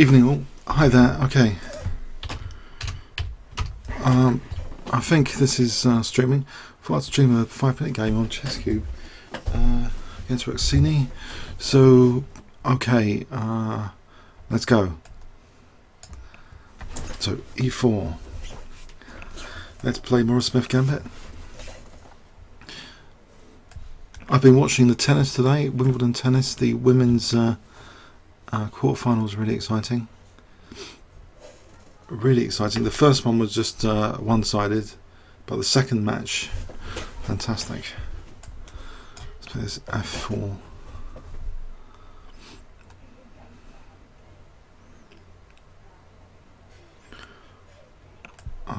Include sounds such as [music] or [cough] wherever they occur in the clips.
Evening all. Hi there. Okay. Um, I think this is uh, streaming. Thought I'd stream a five minute game on Chess Cube uh, against Ruxini. So, okay, uh, let's go. So, e4. Let's play Morra Smith Gambit. I've been watching the tennis today, Wimbledon tennis. The women's uh, uh, quarterfinal was really exciting. Really exciting. The first one was just uh, one-sided, but the second match, fantastic. Let's play this f4.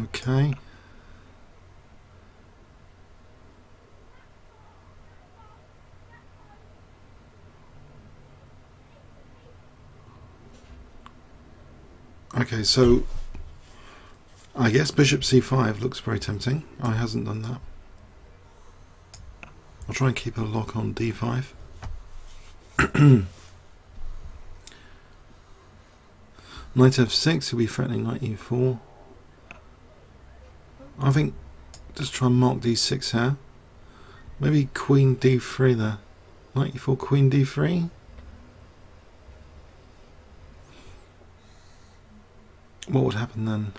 Okay. Okay, so I guess bishop c5 looks very tempting. I hasn't done that. I'll try and keep a lock on d5. [clears throat] knight f6, he'll be threatening knight e4. I think just try and mark d6 here. Maybe queen d3 there. Knight e4, queen d3. What would happen then?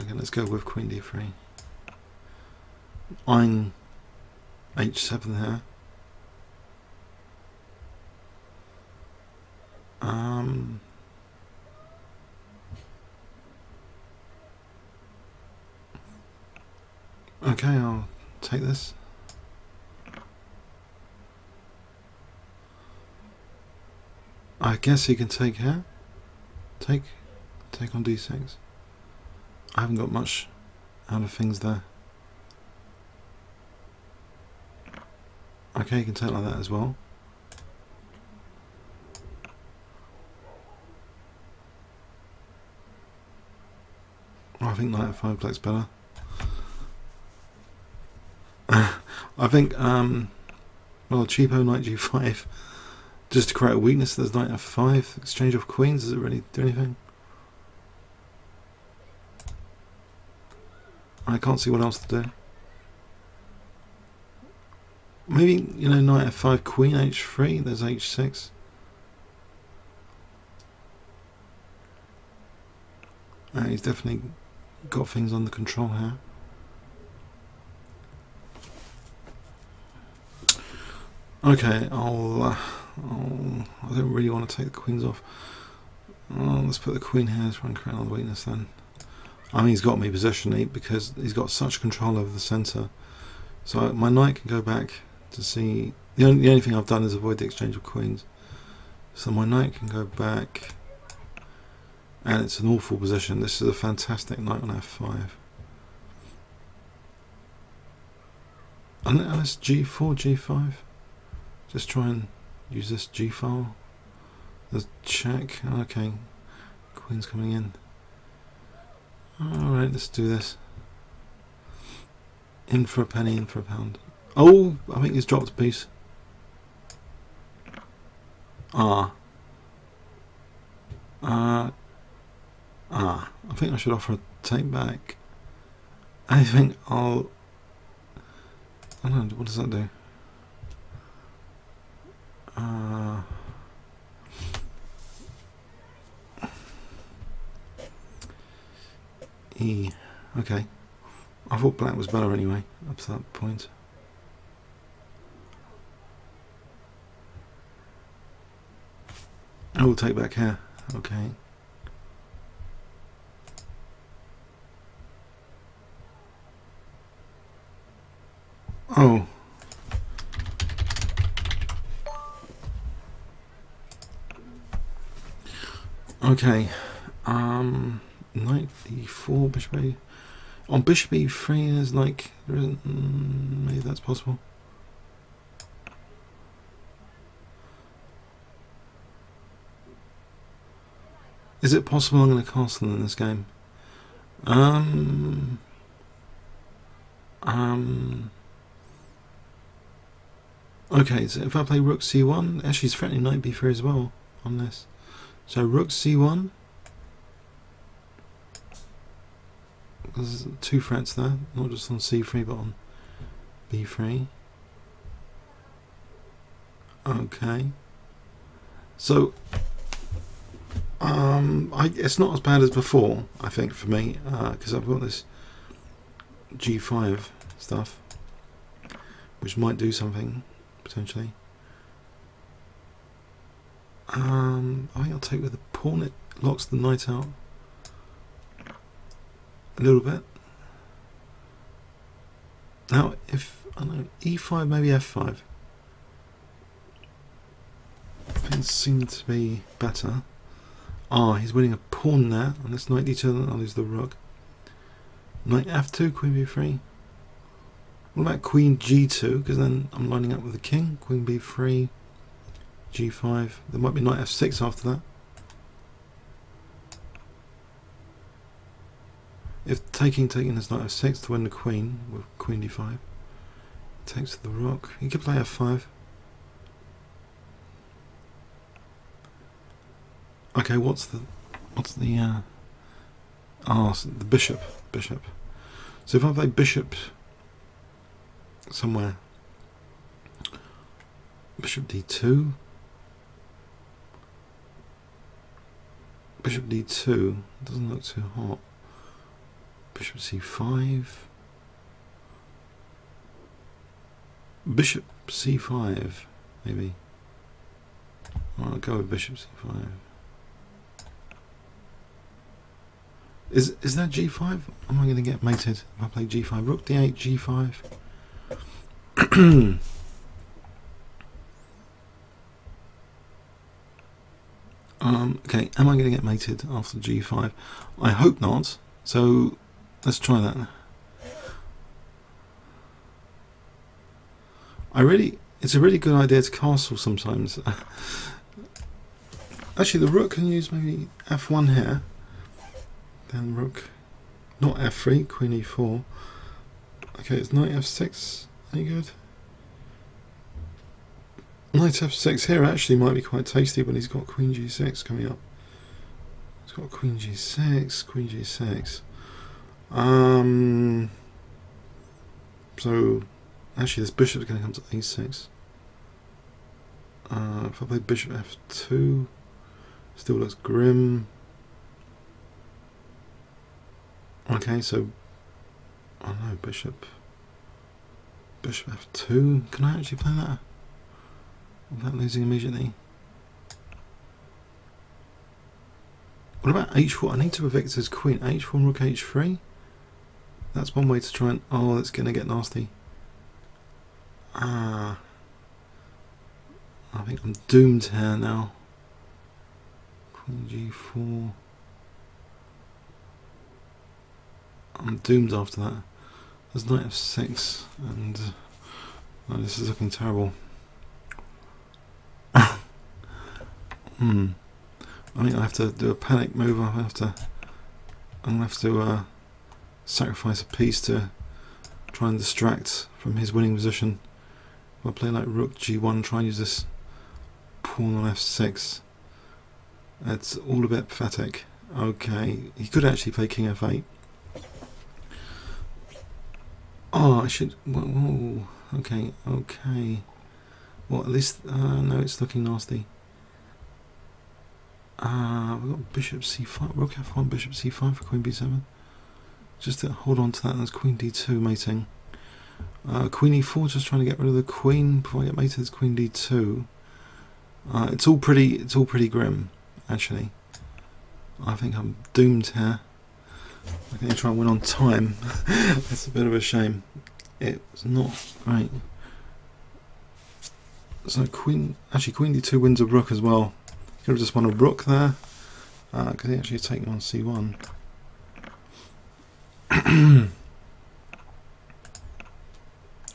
Okay, let's go with queen d3. Ein h7 here. Um, okay, I'll take this. I guess he can take here. Take, take on d6. I haven't got much out of things there. Okay, you can take like that as well. I think knight f5 black's better. [laughs] I think, um, well, cheapo knight g5 just to create a weakness, there's knight f5, exchange of queens, does it really do anything? I can't see what else to do. Maybe, you know, knight f5, queen h3, there's h6. Uh, he's definitely got things under control here. Okay, I'll... Uh, Oh, I don't really want to take the queens off. Oh, let's put the queen here, try and create another weakness then. I mean, he's got me positionally because he's got such control over the centre. So my knight can go back to see... The only, the only thing I've done is avoid the exchange of queens. So my knight can go back and it's an awful position. This is a fantastic knight on f5. And let's g4, g5. Just try and use this G file. The check. Okay. Queen's coming in. Alright, let's do this. In for a penny, in for a pound. Oh, I think he's dropped a piece. Ah. Uh, ah. I think I should offer a take back. I think I'll... I don't know, what does that do? Uh, e. Okay. I thought black was better anyway, up to that point. I will take back here. Okay. Oh. Okay. Um, knight e4, bishop a. On bishop e3, there's like there isn't. Mm, maybe that's possible. Is it possible I'm going to castle in this game? Um. Um. Okay, so if I play rook c1, actually he's threatening knight b3 as well on this. So rook c1. There's two threats there, not just on c3 but on b3. Okay. So, um, I, it's not as bad as before, I think, for me, because uh, I've got this g5 stuff, which might do something potentially. Um, I think I'll take with the pawn. It locks the knight out a little bit. Now, if I know e5, maybe f5. Things seem to be better. Ah, he's winning a pawn there, and this knight d2, I'll lose the rook. Knight f2, queen b3. What about queen g2? Because then I'm lining up with the king. Queen b3, g5. There might be knight f6 after that. If taking, taking is knight f6 to win the queen with queen d5. Takes the rook. He could play f5. Okay, what's the what's the uh ah the bishop bishop. So if I play bishop somewhere. Bishop d2. Bishop d2 doesn't look too hot. Bishop c5. Bishop c5, maybe. I'll go with bishop c5. Is is that g5? Am I going to get mated if I play g5? Rook d8, g5. [clears throat] [coughs] um, okay, am I going to get mated after g5? I hope not. So let's try that. I really, it's a really good idea to castle sometimes. [laughs] Actually, the rook can use maybe f1 here. Then rook, not f3, queen e4. Okay, it's knight f6. Any good? Knight f6 here actually might be quite tasty, but he's got queen g6 coming up. He's got queen g6, queen g6. Um, so, actually this bishop is going to come to a6. Uh, if I play bishop f2, still looks grim. Okay, so, I don't know, bishop Bishop f2. Can I actually play that without losing immediately? What about h4? I need to evict his queen. h4 rook h3? That's one way to try and... Oh, that's going to get nasty. Ah. I think I'm doomed here now. Queen g4. I'm doomed after that. There's knight f6, and oh, this is looking terrible. Hmm. I think I have to do a panic move. I have to. I'm gonna have to uh, sacrifice a piece to try and distract from his winning position. If I play like rook g1, try and use this pawn on f6. That's all a bit pathetic. Okay, he could actually play king f8. Oh, I should. Whoa, okay, okay. Well, at least. Uh, no, it's looking nasty. Uh, we've got bishop c5, rook f1, bishop c5 for queen b7. Just to hold on to that, there's queen d2 mating. Uh, queen e4, just trying to get rid of the queen before I get mated. It's queen d2. Uh, it's all pretty. It's all pretty grim, actually. I think I'm doomed here. I'm going to try and win on time. [laughs] That's a bit of a shame. It's not great. So queen, actually queen d2 wins a rook as well. Could have just won a rook there. Uh, he actually taking on c1. [clears throat]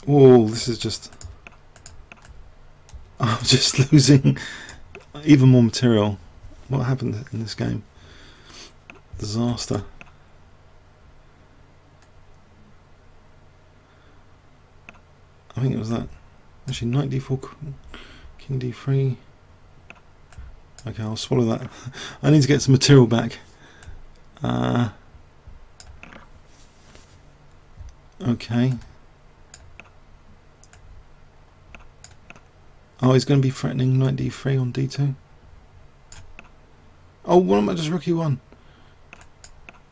oh, this is just... [laughs] I'm just losing even more material. What happened in this game? Disaster. I think it was that. Actually, knight d4, king d3. Okay, I'll swallow that. [laughs] I need to get some material back. Uh, okay. Oh, he's going to be threatening knight d3 on d2. Oh, what am I just rookie one?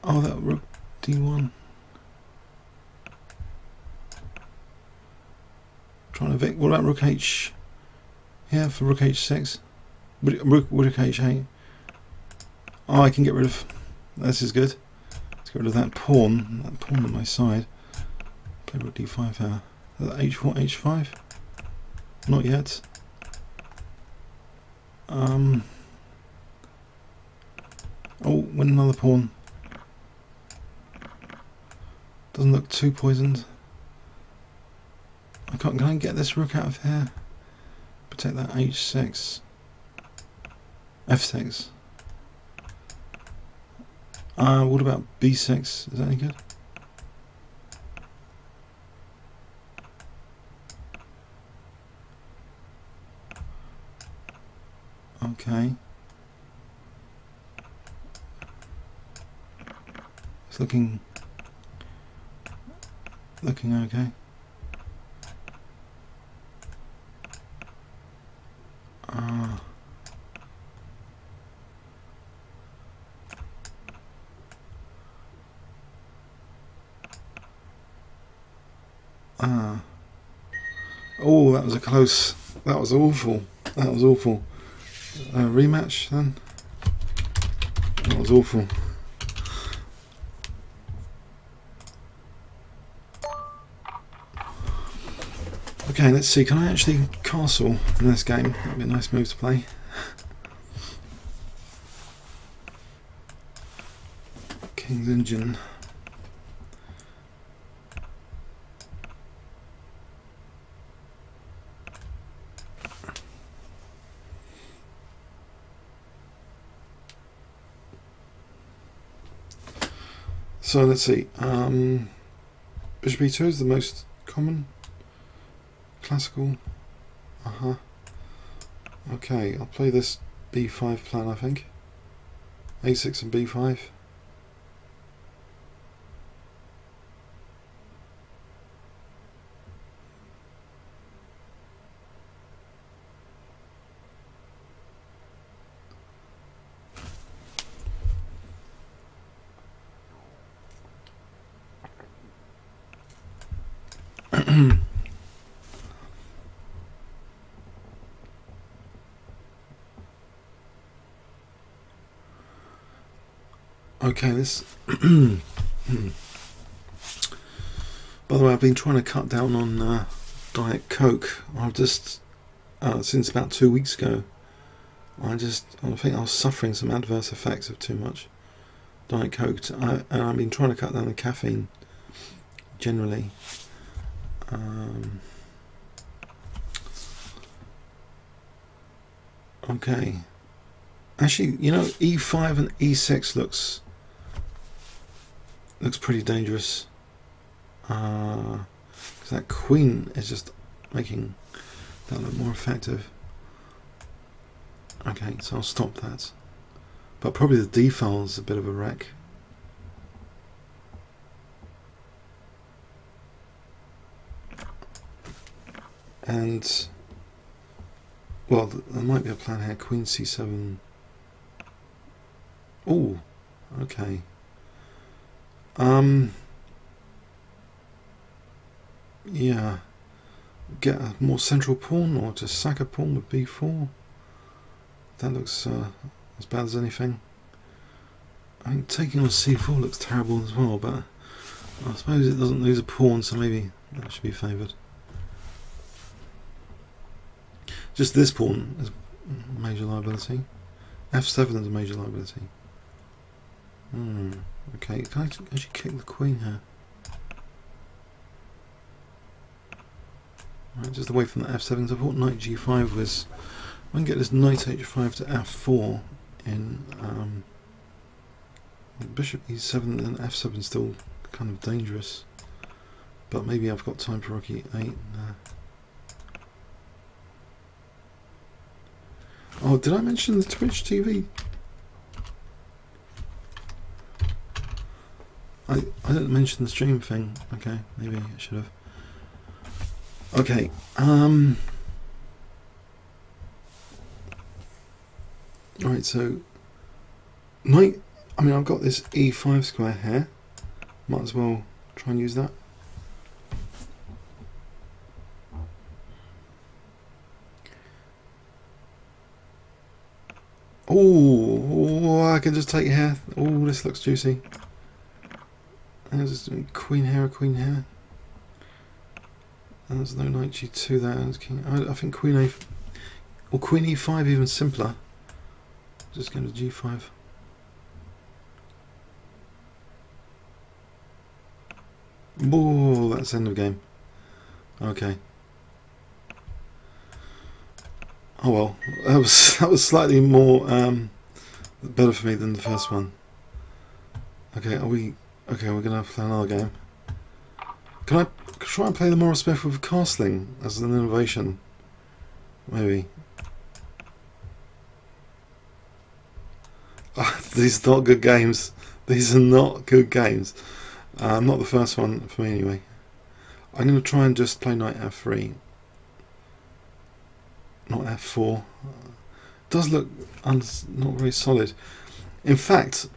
Oh, that rook d1. Trying to evict. What about rook h? Yeah, for rook h6. Rook, rook h8. Oh, I can get rid of. This is good. Let's get rid of that pawn. That pawn on my side. Play rook d5 here. H4, h5. Not yet. Um. Oh, win another pawn. Doesn't look too poisoned. I can't. Can I get this rook out of here? Protect that h6. F6. Uh, what about b6? Is that any good? Okay. It's looking looking okay. Uh, uh, oh, that was a close. That was awful. That was awful. Uh, rematch then. That was awful. Okay, let's see. Can I actually castle in this game? That'd be a nice move to play. [laughs] King's Indian. So let's see. Um, Bishop e2 is the most common classical. Uh huh. Okay, I'll play this b5 plan, I think. a6 and b5. This. [clears throat] By the way, I've been trying to cut down on uh, Diet Coke. I've just, uh, since about two weeks ago, I just, I think I was suffering some adverse effects of too much Diet Coke. I, and I've been trying to cut down the caffeine generally. Um, okay. Actually, you know, E5 and E6 looks looks pretty dangerous. Uh, that queen is just making that look more effective. Okay, so I'll stop that. But probably the d file is a bit of a wreck. And, well, there might be a plan here, queen c7. Oh, okay. Um, yeah. Get a more central pawn or just sack a pawn with b4. That looks uh, as bad as anything. I think taking on c4 looks terrible as well, but I suppose it doesn't lose a pawn, so maybe that should be favoured. Just this pawn is a major liability. f7 is a major liability. Hmm. Okay, can I actually kick the queen here? Right, just away from the f7, so I thought knight g5 was... I can get this knight h5 to f4 in um, bishop e7 and f7 still kind of dangerous. But maybe I've got time for rookie eight. Oh, did I mention the Twitch TV I, I didn't mention the stream thing. Okay, maybe I should have. Okay, um... Right, so... Knight... I mean, I've got this E5 square here. Might as well try and use that. Oh, I can just take here. Oh, this looks juicy. Queen here, queen here. There's no knight g2 there. King. I, I think queen a, or queen e5 even simpler. Just going to g5. Oh, that's end of game. Okay. Oh well, that was [laughs] that was slightly more um, better for me than the first one. Okay, are we? Okay, we're gonna play another game. Can I try and play the Morra Smith with castling as an innovation? Maybe. [laughs] These are not good games. These are not good games. Uh, not the first one for me anyway. I'm going to try and just play knight f3 not f4. does look not very solid. In fact,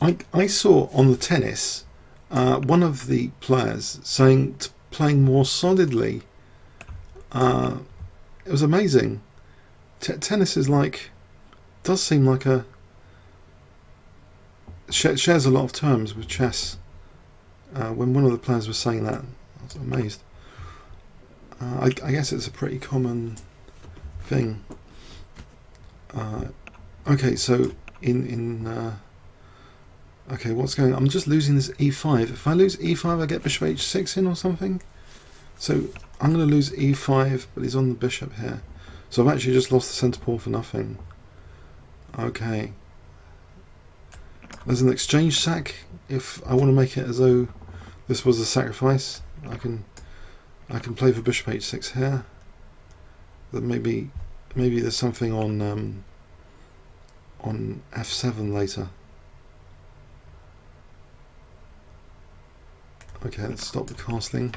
I, I saw on the tennis uh, one of the players saying playing more solidly. Uh, it was amazing. T tennis is like, does seem like a sh shares a lot of terms with chess. Uh, when one of the players was saying that, I was amazed. Uh, I, I guess it's a pretty common thing. Uh, okay, so in in uh, okay, what's going? on? I'm just losing this e5. If I lose e5, I get bishop h6 in or something. So I'm going to lose e5, but he's on the bishop here. So I've actually just lost the centre pawn for nothing. Okay. There's an exchange sack. If I want to make it as though this was a sacrifice, I can I can play for bishop h6 here that maybe maybe there's something on um, on f7 later. Okay, let's stop the castling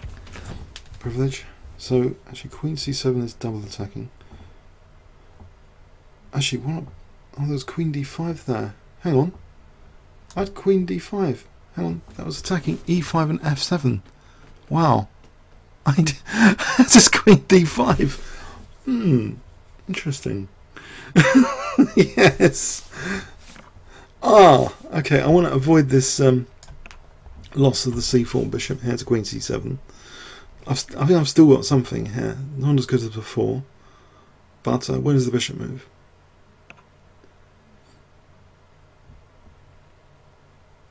privilege. So actually, queen c7 is double attacking. Actually, what? Oh, there's queen d5 there. Hang on. I had queen d5. Hang on, that was attacking e5 and f7. Wow. [laughs] I [laughs] just queen d5. Hmm, interesting. [laughs] yes. Ah, okay. I want to avoid this um, loss of the c4 bishop here to queen c7. I've, I think I've still got something here, not as good as before. But uh, when does the bishop move?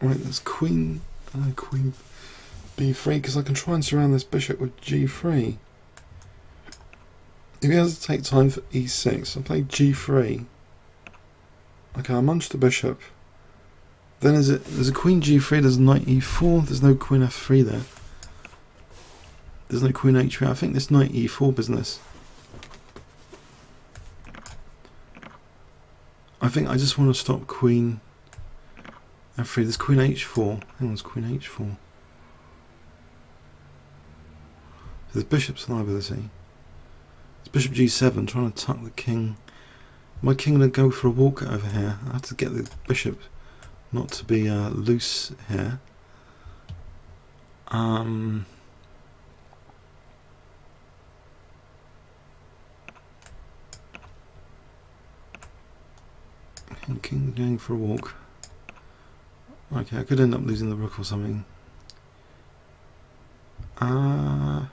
Right, that's queen, uh, queen b3 because I can try and surround this bishop with g3. If he has to take time for e6, I play g3. Okay, I munch the bishop. Then is it there's a queen g3, there's knight e4, there's no queen f3 there. There's no queen h3. I think this knight e4 business. I think I just want to stop queen f3. There's queen h4. Hang on, queen h4. There's bishop's liability. It's bishop g7, trying to tuck the king. My king to go for a walk over here. I have to get the bishop not to be uh, loose here. Um, king going for a walk. Okay, I could end up losing the rook or something. Uh,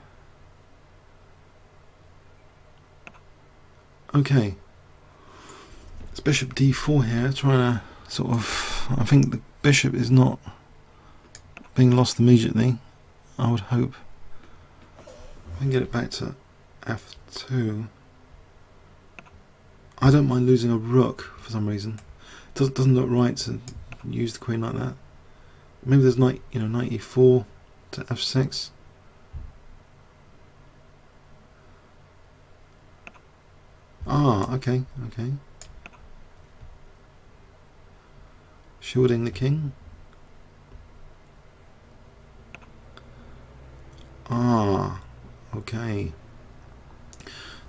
Okay. It's bishop d4 here, trying to sort of... I think the bishop is not being lost immediately, I would hope. I can get it back to f2. I don't mind losing a rook for some reason. It doesn't, doesn't look right to use the queen like that. Maybe there's knight, you know, knight e4 to f6. Ah, okay, okay. Shielding the king. Ah, okay.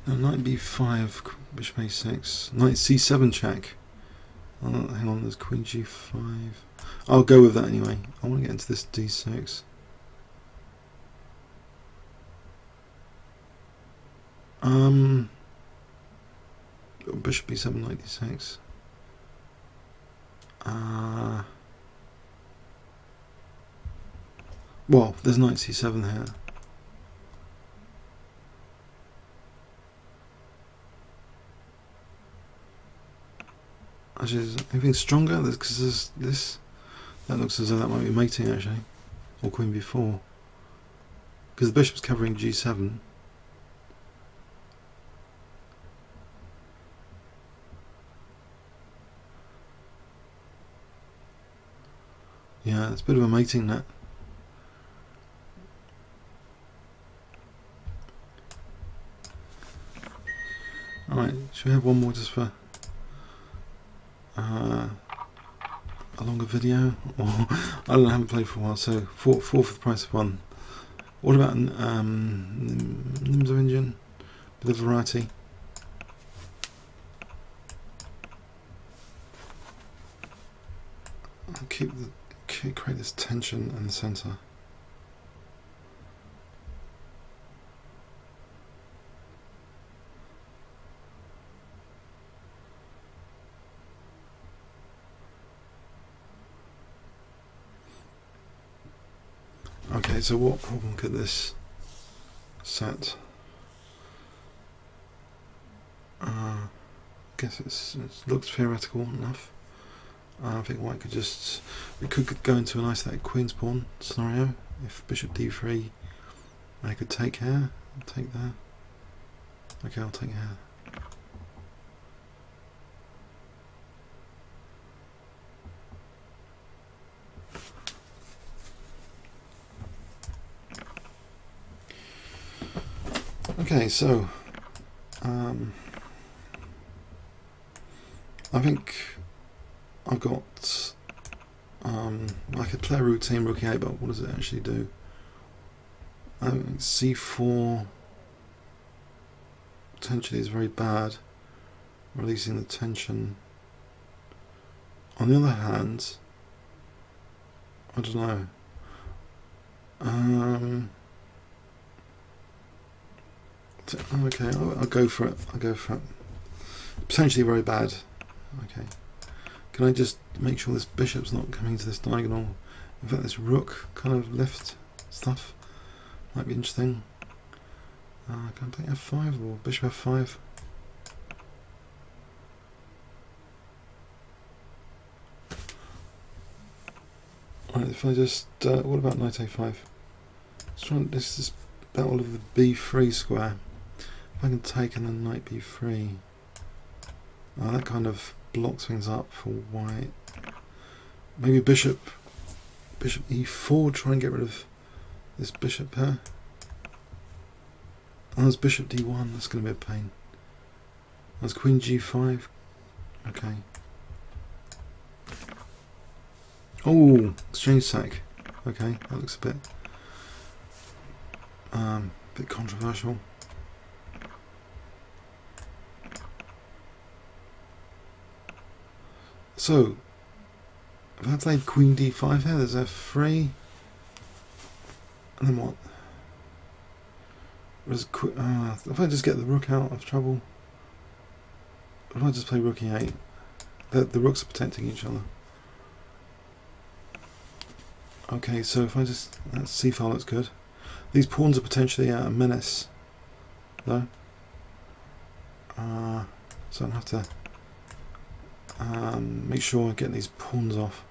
Now knight b5, bishop a6, knight c7 check. Oh, hang on, there's queen g5. I'll go with that anyway. I want to get into this d6. Um, bishop b7, knight d6. Uh, well, there's knight c7 here. Actually, is anything stronger? Because there's this. That looks as though that might be mating actually, or queen b4. Because the bishop's covering g7. Yeah, it's a bit of a mating net. Alright, should we have one more just for uh, a longer video? [laughs] I don't know, I haven't played for a while, so four, four for the price of one. What about um, Nimzo-Indian? Bit of variety. I'll keep the create this tension in the center. Okay, so what problem could this set? Uh, I guess it looks theoretical enough. Uh, I think white could just... We could go into an isolated queen's pawn scenario. If bishop d3, I could take here. Take there. Okay, I'll take here. Okay, so um, I think I've got um, I could play a routine rook a but what does it actually do? Um, c4 potentially is very bad, releasing the tension. On the other hand, I don't know. Um, okay, I'll, I'll go for it. I'll go for it. Potentially very bad. Okay. Can I just make sure this bishop's not coming to this diagonal? In fact, this rook kind of left stuff might be interesting. Uh, can I play f5 or bishop f5? Right, if I just, uh, what about knight a5? Let's try this is battle of the b3 square. If I can take and then knight b3. Oh, that kind of blocks things up for white. Maybe bishop, bishop e4, try and get rid of this bishop here. Oh, there's bishop d1, that's going to be a pain. There's queen g5. Okay. Oh, exchange sack. Okay, that looks a bit, um, bit controversial. So, if I played queen d5 here, there's f3. And then what? Uh, if I just get the rook out of trouble, if I just play rook e8, the, the rooks are protecting each other. Okay, so if I just, that c file looks good. These pawns are potentially a menace, though. Uh, so I have to um, make sure I get these pawns off.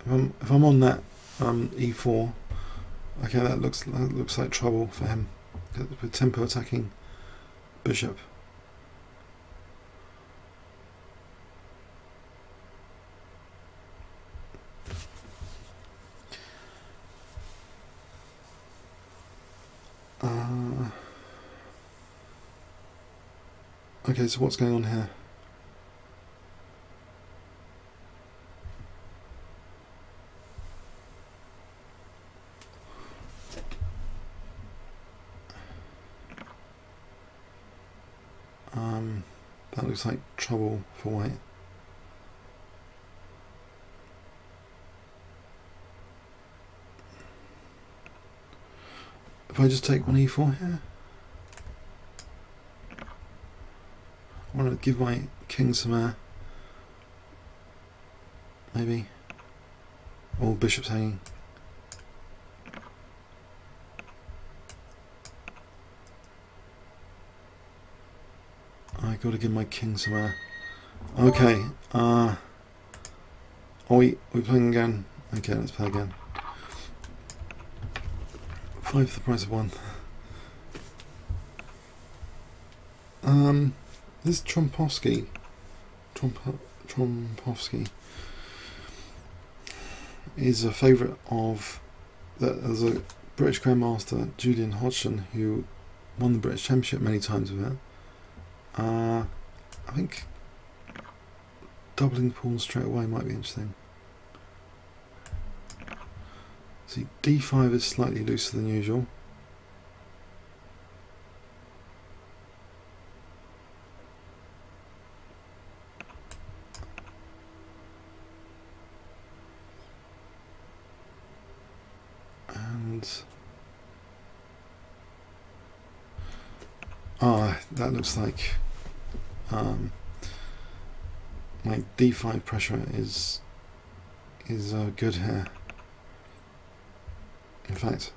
If I'm, if I'm on that um, e4, okay, that looks that looks like trouble for him with tempo attacking bishop. Uh, Okay, so what's going on here? Um, that looks like white. If I just take one e4 here, I want to give my king some air. Maybe. All bishops hanging. I gotta give my king some air. Okay, uh... Are we, are we playing again? Okay, let's play again. Five for the price of one. Um, this Trompovsky, Tromp Trompovsky, is a favourite of. There's a British Grandmaster, Julian Hodgson, who won the British Championship many times with it. Uh, I think doubling the pawn straight away might be interesting. See, d5 is slightly looser than usual. And ah, that looks like um, my d5 pressure is is uh, good here. In fact,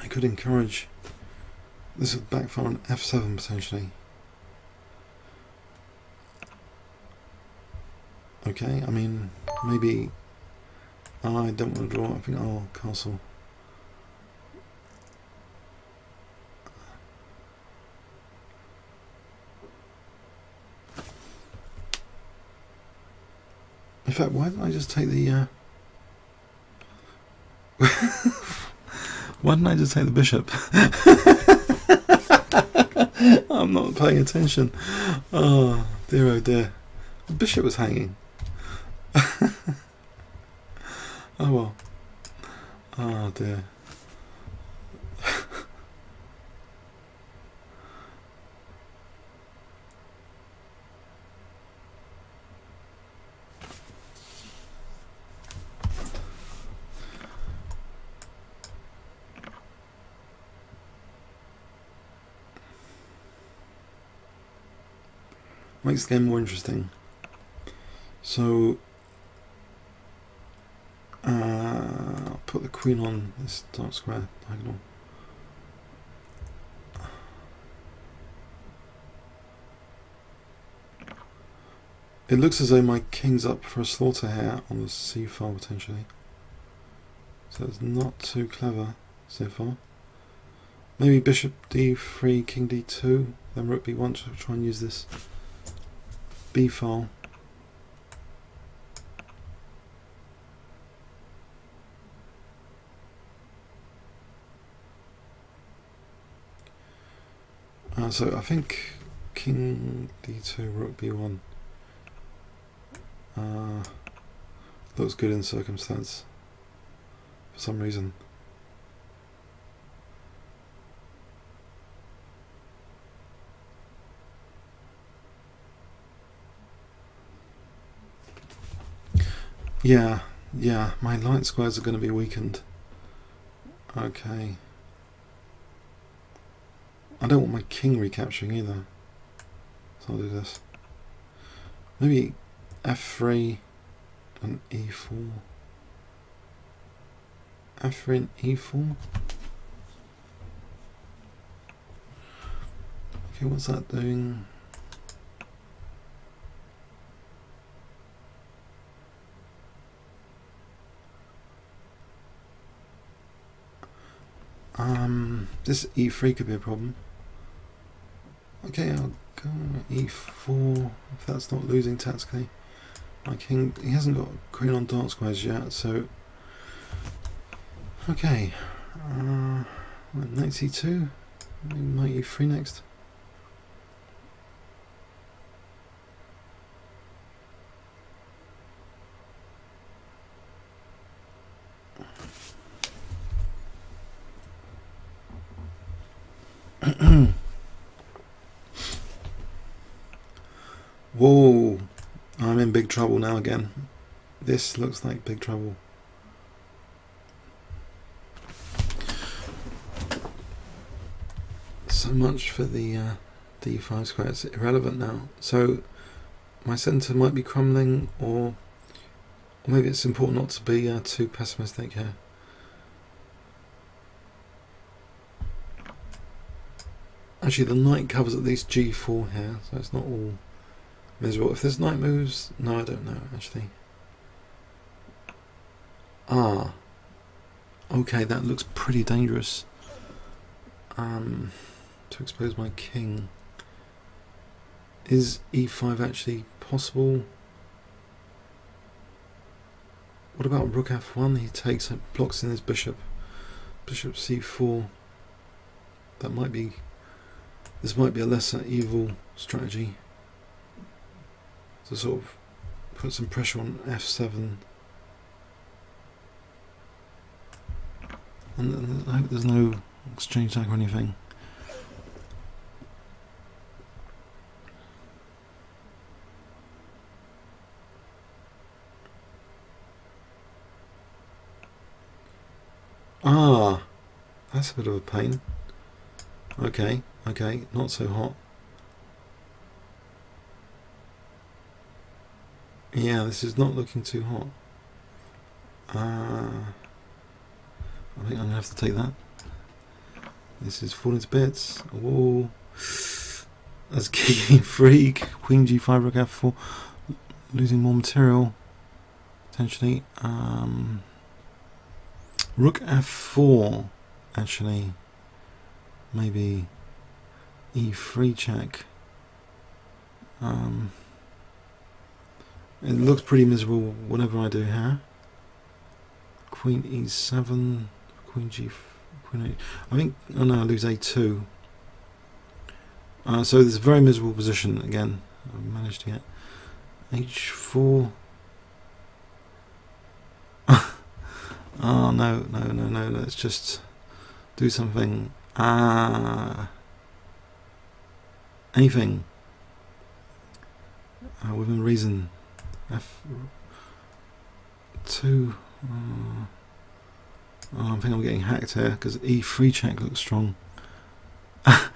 I could encourage this would backfire on f7 potentially. Okay, I mean, maybe I don't want to draw, I think I'll castle. Fact, why didn't I just take the uh, [laughs] Why didn't I just take the bishop? [laughs] I'm not paying attention. Oh, dear oh dear. The bishop was hanging. [laughs] oh well. Oh dear. Makes the game more interesting. So, uh, I'll put the queen on this dark square diagonal. It looks as though my king's up for a slaughter here on the c file potentially. So it's not too clever so far. Maybe bishop d3, king d2, then rook b1 to try and use this B file. Uh, so I think King D2, Rook B1 uh, looks good in circumstance for some reason. Yeah, yeah, my light squares are going to be weakened. Okay. I don't want my king recapturing either. So I'll do this. Maybe f3 and e4. f3 and e4. Okay, what's that doing? Um, this e3 could be a problem. Okay, I'll go e4 if that's not losing tactically. My king, he hasn't got queen on dark squares yet, so okay. Uh, knight c2, knight e3 next. Whoa, I'm in big trouble now again. This looks like big trouble. So much for the uh, d5 square, it's irrelevant now. So my centre might be crumbling or, or maybe it's important not to be uh, too pessimistic here. Actually the knight covers at least g4 here, so it's not all miserable. If this knight moves, no I don't know actually. Ah, okay that looks pretty dangerous. Um, to expose my king. Is e5 actually possible? What about rook f1? He takes and blocks in his bishop. Bishop c4. That might be. This might be a lesser evil strategy. To sort of put some pressure on f7. And I hope there's no exchange tag or anything. Ah, that's a bit of a pain. Okay, okay, not so hot. Yeah, this is not looking too hot. Uh, I think I'm going to have to take that. This is falling to bits. Whoa. That's [laughs] kicking free. Queen g5, rook f4. Losing more material. Potentially. Um, Rook f4, actually. Maybe e3 check. Um, it looks pretty miserable whatever I do here. Queen e7, queen g, queen a. I think, oh no, I lose a2. Uh, so this very miserable position again. I've managed to get h4. [laughs] Oh no, no, no, no, let's just do something. Ah. Anything. Uh, within reason. F2. Uh, oh, I think I'm getting hacked here because E3 check looks strong. [laughs] uh,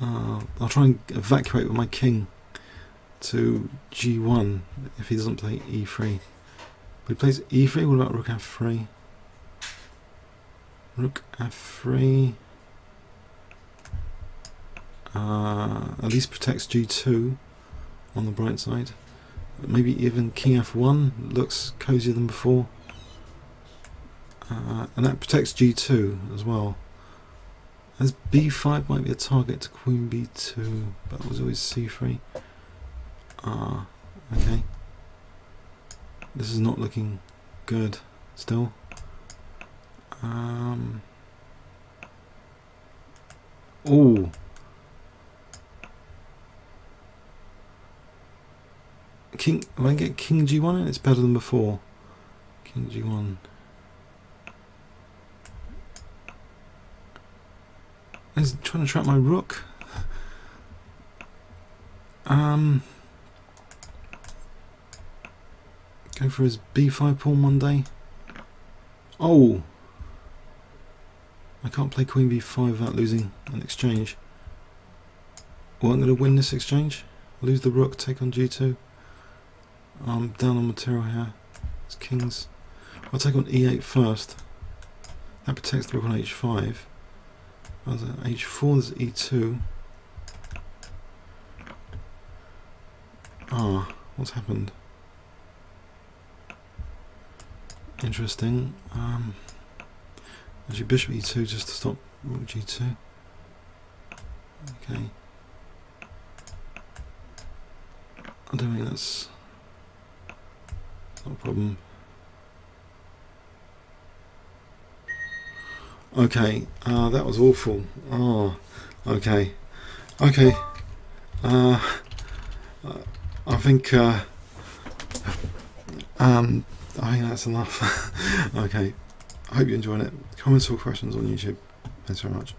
I'll try and evacuate with my king to G1 if he doesn't play E3. He plays e3. What about rook f3? Rook f3. Uh, at least protects g2 on the bright side. Maybe even king f1 looks cozier than before. Uh, and that protects g2 as well. As b5 might be a target to queen b2, but it was always c3. Ah, uh, okay. This is not looking good still. Um, oh. King, I get King G1 in, it's better than before. King G1. He's trying to trap my rook. Um. Go for his b5 pawn one day. Oh! I can't play queen b5 without losing an exchange. Well, I'm going to win this exchange. Lose the rook, take on g2. I'm down on material here. It's kings. I'll take on e8 first. That protects the rook on h5. h4, there's e2. Ah, what's happened? interesting. Um, actually, bishop e2 just to stop rook g2. Okay. I don't think that's not a problem. Okay, uh, that was awful. Oh, okay. Okay. Uh, I think uh, um, I think that's enough. [laughs] okay. I hope you're enjoying it. Comments or questions on YouTube. Thanks very much.